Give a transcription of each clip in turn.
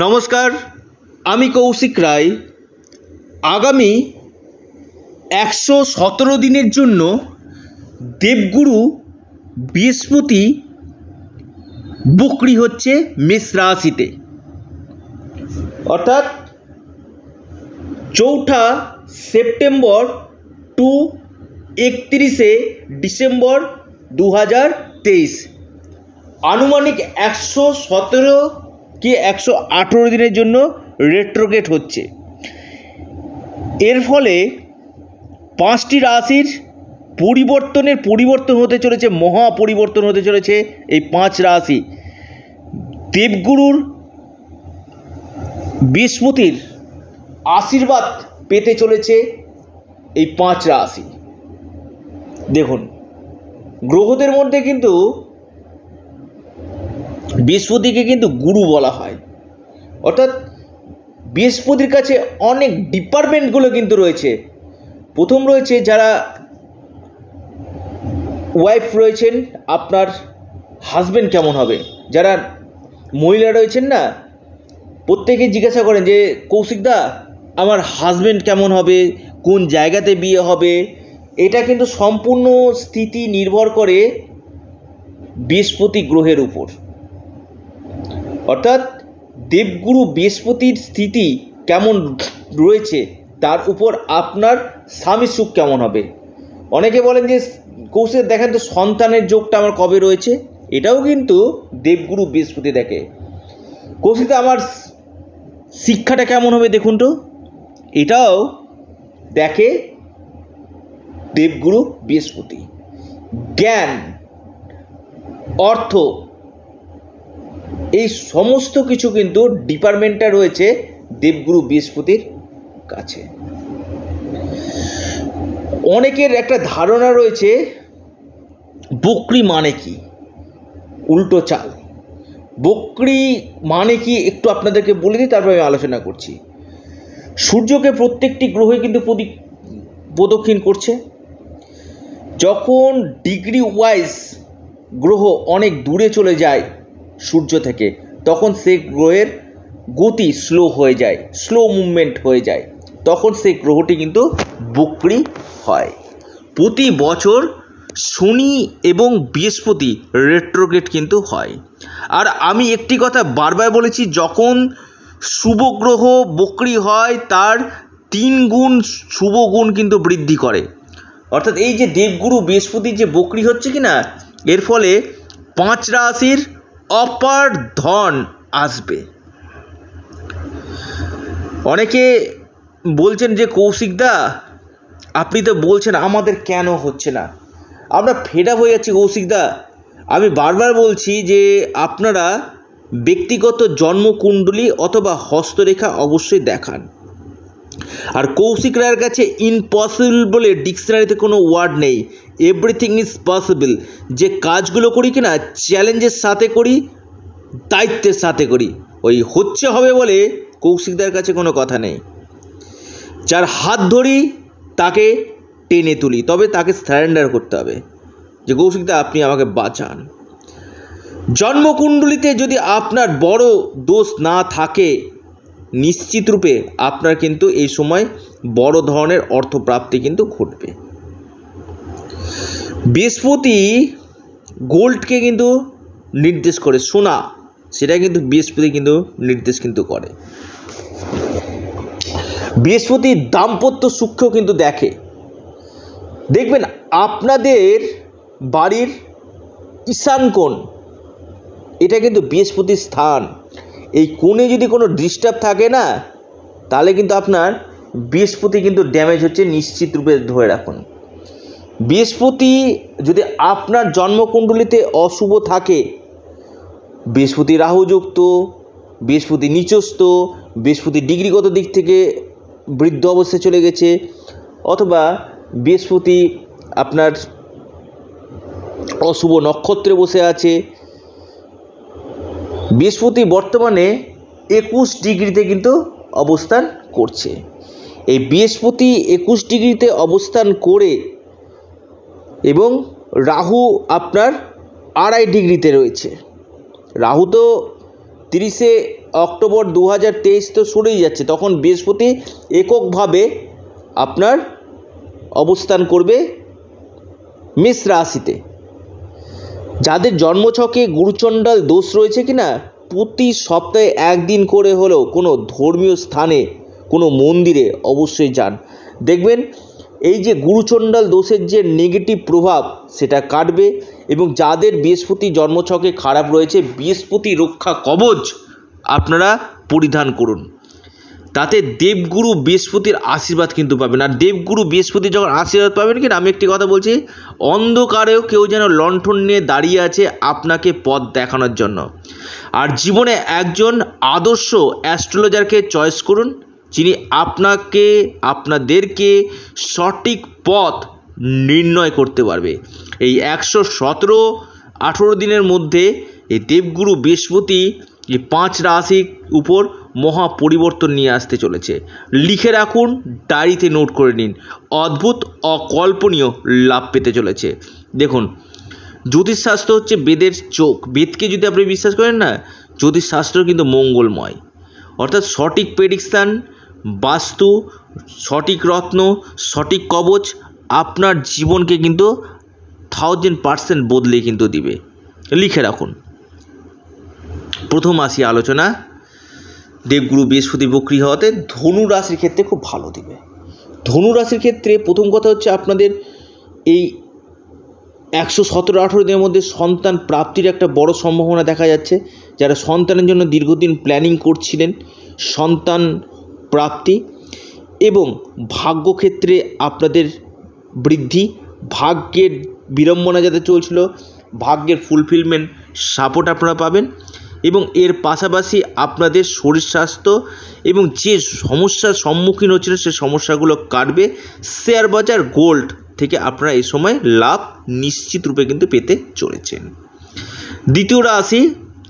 নমস্কার, আমি কৌশিক রায়। আগামী একশো সতেরো দিনের জন্য দেবগুরু বৃহস্পতি বকরি হচ্ছে মেষ রাশিতে। অর্থাৎ চৌঠা সেপ্টেম্বর টু একত্রিশে ডিসেম্বর দু হাজার তেইশ। আনুমানিক একশো সতেরো কি একশো আঠেরো দিনের জন্য রেট্রোগেট হচ্ছে। এর ফলে পাঁচটি রাশির পরিবর্তনের পরিবর্তন হতে চলেছে মহা পরিবর্তন হতে চলেছে এই পাঁচ রাশি। দেবগুরুর বৃহস্পতির আশীর্বাদ পেতে চলেছে এই পাঁচ রাশি। দেখুন, গ্রহদের মধ্যে কিন্তু বৃহস্পতিকে কিন্তু গুরু বলা হয়। অর্থাৎ বৃহস্পতির কাছে অনেক ডিপার্টমেন্টগুলো কিন্তু রয়েছে। প্রথম রয়েছে যারা ওয়াইফ রয়েছেন, আপনার হাজবেন্ড কেমন হবে? যারা মহিলা রয়েছেন না প্রত্যেকে জিজ্ঞাসা করেন যে কৌশিকদা আমার হাজবেন্ড কেমন হবে? কোন জায়গাতে বিয়ে হবে? এটা কিন্তু সম্পূর্ণ স্থিতি নির্ভর করে বৃহস্পতি গ্রহের উপর। অর্থাৎ দেবগুরু বৃহস্পতির স্থিতি কেমন রয়েছে, তার উপর আপনার স্বামী সুখ কেমন হবে? অনেকে বলেন যে কৌশিক দেখেন তো সন্তানের যোগটা আমার কবে রয়েছে? এটাও কিন্তু দেবগুরু বৃহস্পতি দেখে। কৌশিক আমার শিক্ষাটা কেমন হবে দেখুন তো? এটাও দেখে দেবগুরু বৃহস্পতি। জ্ঞান, অর্থ এই সমস্ত কিছু কিন্তু ডিপার্টমেন্টটা রয়েছে দেবগুরু বৃহস্পতির কাছে। অনেকের একটা ধারণা রয়েছে, বকরি মানে কি? উল্টো চাল। বকরি মানে কি একটু আপনাদেরকে বলে দিই, তারপর আমি আলোচনা করছি। সূর্যকে প্রত্যেকটি গ্রহে কিন্তু প্রদক্ষিণ করছে। যখন ডিগ্রি ওয়াইজ গ্রহ অনেক দূরে চলে যায় সূর্য থেকে, তখন সে গ্রহের গতি স্লো হয়ে যায় স্লো মুভমেন্ট হয়ে যায়। তখন সেই গ্রহটি কিন্তু বক্রি হয়। প্রতি বছর শনি এবং বৃহস্পতি রেট্রোগেট কিন্তু হয়। আর আমি একটি কথা বারবার বলেছি, যখন শুভ গ্রহ বক্রি হয়, তার তিন গুণ শুভ গুণ কিন্তু বৃদ্ধি করে। অর্থাৎ এই যে দেবগুরু বৃহস্পতির যে বক্রি হচ্ছে কি না এর ফলে পাঁচ রাশির অপার ধন আসবে। অনেকে বলছেন যে কৌশিকদা আপনি তো বলছেন আমাদের কেন হচ্ছে না? আমরা ফেড হয়ে যাচ্ছি কৌশিকদা আমি বারবার বলছি যে, আপনারা ব্যক্তিগত জন্মকুণ্ডলী অথবা হস্তরেখা অবশ্যই দেখান। আর কৌশিক রায়ের কাছে ইম্পসিবল বলে ডিকশনারিতে কোনো ওয়ার্ড নেই। এভরিথিং ইজ পসিবল যে কাজগুলো করি কিনা চ্যালেঞ্জের সাথে করি, দায়িত্বের সাথে করি। ওই হচ্ছে হবে বলে কৌশিকদার কাছে কোনো কথা নেই। যার হাত ধরি, তাকে টেনে তুলি, তবে তাকে সারেন্ডার করতে হবে। যে কৌশিকদা, আপনি আমাকে বাঁচান। জন্মকুণ্ডলিতে যদি আপনার বড় দোষ না থাকে নিশ্চিত রূপে আপনার কিন্তু এই সময় বড় ধরনের অর্থপ্রাপ্তি কিন্তু ঘটবে। বৃহস্পতি গোল্ডকে কিন্তু নির্দেশ করে, সোনা সেটা কিন্তু বৃহস্পতি কিন্তু নির্দেশ কিন্তু করে। বৃহস্পতি দাম্পত্য সূক্ষ্ম কিন্তু দেখে। দেখবেন, আপনাদের বাড়ির ঈশান কোণ, এটা কিন্তু বৃহস্পতির স্থান। এই কোণে যদি কোনো ডিস্টার্ব থাকে না, তাহলে কিন্তু আপনার বৃহস্পতি কিন্তু ড্যামেজ হচ্ছে নিশ্চিত রূপে ধরে রাখুন। বৃহস্পতি যদি আপনার জন্মকুণ্ডলিতে অশুভ থাকে, বৃহস্পতি রাহুযুক্ত, বৃহস্পতি নিচস্ত বৃহস্পতি ডিগ্রিগত দিক থেকে বৃদ্ধ অবস্থায় চলে গেছে, অথবা বৃহস্পতি আপনার অশুভ নক্ষত্রে বসে আছে, বৃহস্পতি বর্তমানে একুশ ডিগ্রিতে কিন্তু অবস্থান করছে। এই বৃহস্পতি একুশ ডিগ্রিতে অবস্থান করে এবং রাহু আপনার আড়াই ডিগ্রিতে রয়েছে। রাহু তো তিরিশে অক্টোবর দু হাজার তেইশ তো সরেই যাচ্ছে, তখন বৃহস্পতি এককভাবে আপনার অবস্থান করবে মেষ রাশিতে। যাদের জন্মছকে গুরুচণ্ডাল দোষ রয়েছে কি না প্রতি সপ্তাহে একদিন করে হলেও কোনো ধর্মীয় স্থানে, কোনো মন্দিরে অবশ্যই যান। দেখবেন এই যে গুরুচণ্ডাল দোষের যে নেগেটিভ প্রভাব, সেটা কাটবে এবং যাদের বৃহস্পতি জন্মছকে খারাপ রয়েছে, বৃহস্পতি রক্ষা কবচ আপনারা পরিধান করুন। তাতে দেবগুরু বৃহস্পতির আশীর্বাদ কিন্তু পাবেন। আর দেবগুরু বৃহস্পতি যখন আশীর্বাদ পাবেন কিনা, আমি একটি কথা বলছি, অন্ধকারেও কেউ যেন লণ্ঠন নিয়ে দাঁড়িয়ে আছে আপনাকে পথ দেখানোর জন্য। আর জীবনে একজন আদর্শ অ্যাস্ট্রোলজারকে চয়েস করুন। যিনি আপনাকে, আপনাদেরকে সঠিক পথ নির্ণয় করতে পারবে। এই একশো সতেরো, আঠেরো দিনের মধ্যে এই দেবগুরু বৃহস্পতি এই পাঁচ রাশির উপর মহা পরিবর্তন নিয়ে আসতে চলেছে। লিখে রাখুন, ডায়েরিতে নোট করে নিন। অদ্ভুত, অকল্পনীয় লাভ পেতে চলেছে। দেখুন, জ্যোতিষশাস্ত্র হচ্ছে বেদের চোখ। বেদকে যদি আপনি বিশ্বাস করেন না, জ্যোতিষশাস্ত্র কিন্তু মঙ্গলময়। অর্থাৎ সঠিক প্রেডিকশান বাস্তু, সঠিক রত্ন, সঠিক কবচ আপনার জীবনকে কিন্তু থাউজেন্ড পার্সেন্ট বদলে কিন্তু দিবে। লিখে রাখুন। প্রথম আসি আলোচনা, দেবগুরু বৃহস্পতি বক্রি হওয়াতে ধনু রাশির ক্ষেত্রে খুব ভালো দিবে। ধনু রাশির ক্ষেত্রে প্রথম কথা হচ্ছে আপনাদের এই একশো সতেরো আঠেরো দিনের মধ্যে সন্তান প্রাপ্তির একটা বড় সম্ভাবনা দেখা যাচ্ছে। যারা সন্তানের জন্য দীর্ঘদিন প্ল্যানিং করছিলেন, সন্তান প্রাপ্তি এবং ভাগ্যক্ষেত্রে আপনাদের বৃদ্ধি, ভাগ্যের বিড়ম্বনা যাতে চলছিল, ভাগ্যের ফুলফিলমেন্ট সাপোর্ট আপনারা পাবেন এবং এর পাশাপাশি আপনাদের শরীর স্বাস্থ্য এবং যে সমস্যার সম্মুখীন হচ্ছিলেন সে সমস্যাগুলো কাটবে। শেয়ার বাজার গোল্ড থেকে আপনারা এই সময় লাভ নিশ্চিত রূপে কিন্তু পেতে চলেছেন। দ্বিতীয় রাশি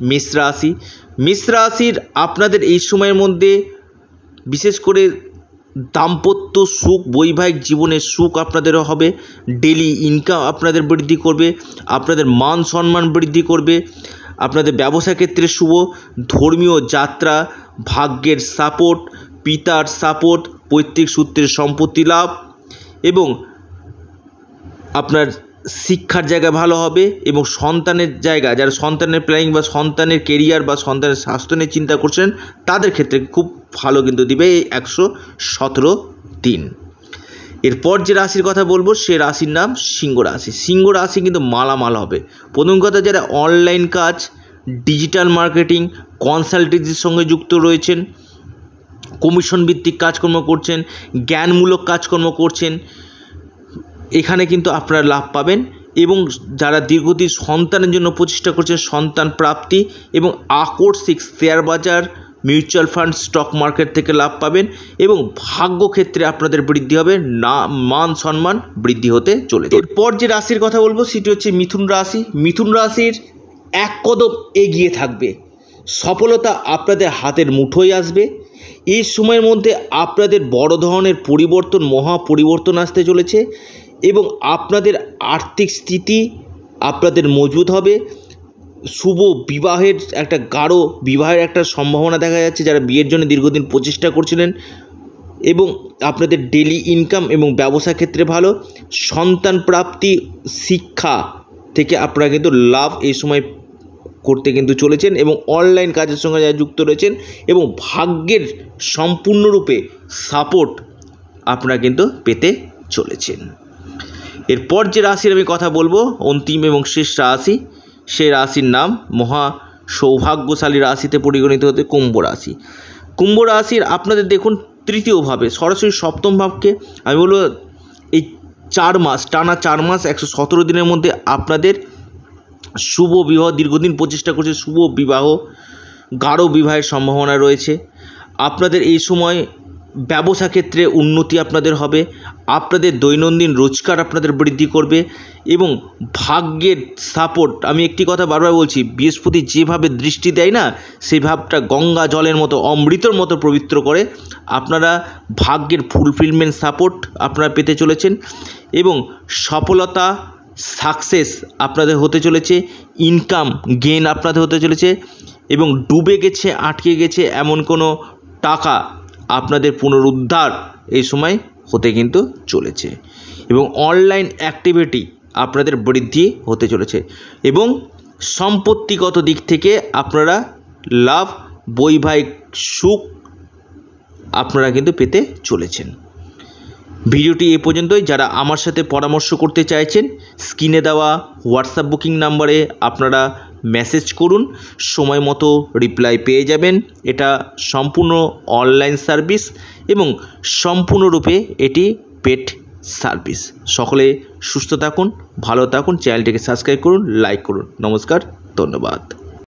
মেষ রাশি। মেষ রাশির আপনাদের এই সময়ের মধ্যে বিশেষ করে দাম্পত্য সুখ, বৈবাহিক জীবনের সুখ আপনাদেরও হবে ডেলি ইনকাম আপনাদের বৃদ্ধি করবে, আপনাদের মান সম্মান বৃদ্ধি করবে, আপনাদের ব্যবসা ক্ষেত্রে শুভ, ধর্মীয় যাত্রা, ভাগ্যের সাপোর্ট পিতার সাপোর্ট পৈতৃক সূত্রের সম্পত্তি লাভ এবং আপনার শিক্ষার জায়গা ভালো হবে এবং সন্তানের জায়গা, যারা সন্তানের প্ল্যানিং বা সন্তানের কেরিয়ার বা সন্তানের স্বাস্থ্য নিয়ে চিন্তা করছেন, তাদের ক্ষেত্রে খুব ভালো কিন্তু দিবে এই একশো সতেরো দিন। এরপর যে রাশির কথা বলব, সে রাশির নাম সিংহ রাশি। সিংহ রাশি কিন্তু মালামাল হবে। প্রথম কথা, যারা অনলাইন কাজ ডিজিটাল মার্কেটিং কনসালটেন্সির সঙ্গে যুক্ত রয়েছেন কমিশন ভিত্তিক কাজকর্ম করছেন, জ্ঞানমূলক কাজকর্ম করছেন এখানে কিন্তু আপনারা লাভ পাবেন এবং যারা দীর্ঘদিন সন্তানের জন্য প্রচেষ্টা করছেন সন্তান প্রাপ্তি এবং আকর্ষিক শেয়ার বাজার, মিউচুয়াল ফান্ড, স্টক মার্কেট থেকে লাভ পাবেন এবং ভাগ্য ক্ষেত্রে আপনাদের বৃদ্ধি হবে, না, মান সম্মান বৃদ্ধি হতে চলে এরপর যে রাশির কথা বলব, সেটি হচ্ছে মিথুন রাশি। মিথুন রাশির এক কদম এগিয়ে থাকবে। সফলতা আপনাদের হাতের মুঠোয় আসবে। এই সময়ের মধ্যে আপনাদের বড় ধরনের পরিবর্তন, মহা পরিবর্তন আসতে চলেছে। এবং আপনাদের আর্থিক স্থিতি আপনাদের মজবুত হবে। শুভ বিবাহের একটা গাঢ় বিবাহের একটা সম্ভাবনা দেখা যাচ্ছে, যারা বিয়ের জন্য দীর্ঘদিন প্রচেষ্টা করছিলেন এবং আপনাদের ডেলি ইনকাম এবং ব্যবসা ক্ষেত্রে ভালো। সন্তান প্রাপ্তি, শিক্ষা থেকে আপনারা কিন্তু লাভ এই সময় করতে কিন্তু চলেছেন এবং অনলাইন কাজের সঙ্গে যারা যুক্ত রয়েছেন এবং ভাগ্যের সম্পূর্ণরূপে সাপোর্ট আপনারা কিন্তু পেতে চলেছেন। এরপর যে রাশির আমি কথা বলব, অন্তিম এবং শেষ রাশি সে রাশির নাম মহা সৌভাগ্যশালী রাশিতে পরিগণিত হতে কুম্ভ রাশি। কুম্ভ রাশির আপনাদের দেখুন তৃতীয়ভাবে সরাসরি সপ্তম ভাবকে, আমি বলব এই চার মাস, টানা চার মাস, একশো সতেরো দিনের মধ্যে আপনাদের শুভ বিবাহ, দীর্ঘদিন প্রচেষ্টা করছে, শুভ বিবাহ, গাঢ় বিবাহের সম্ভাবনা রয়েছে। আপনাদের এই সময় ব্যবসা ক্ষেত্রে উন্নতি আপনাদের হবে, আপনাদের দৈনন্দিন রোজগার আপনাদের বৃদ্ধি করবে এবং ভাগ্যের সাপোর্ট আমি একটি কথা বারবার বলছি, বৃহস্পতি যেভাবে দৃষ্টি দেয় না, সেই ভাবটা গঙ্গা জলের মতো, অমৃতর মতো পবিত্র করে, আপনারা ভাগ্যের ফুলফিলমেন্ট সাপোর্ট আপনারা পেতে চলেছেন এবং সফলতা সাকসেস আপনাদের হতে চলেছে ইনকাম গেন আপনাদের হতে চলেছে এবং ডুবে গেছে, আটকে গেছে এমন কোনো টাকা আপনাদের পুনরুদ্ধার এই সময় হতে কিন্তু চলেছে। এবং অনলাইন অ্যাক্টিভিটি আপনাদের বৃদ্ধি হতে চলেছে। এবং সম্পত্তিগত দিক থেকে আপনারা লাভ, বৈবাহিক সুখ আপনারা কিন্তু পেতে চলেছেন। ভিডিওটি এ পর্যন্তই। যারা আমার সাথে পরামর্শ করতে চাইছেন, স্ক্রিনে দেওয়া হোয়াটসঅ্যাপ বুকিং নাম্বারে আপনারা মেসেজ করুন, সময় মতো রিপ্লাই পেয়ে যাবেন। এটা সম্পূর্ণ অনলাইন সার্ভিস এবং সম্পূর্ণরূপে এটি পেট সার্ভিস সকলে সুস্থ থাকুন, ভালো থাকুন চ্যানেলটিকে সাবস্ক্রাইব করুন লাইক করুন। নমস্কার, ধন্যবাদ।